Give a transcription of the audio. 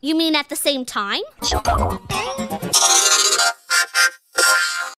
You mean at the same time?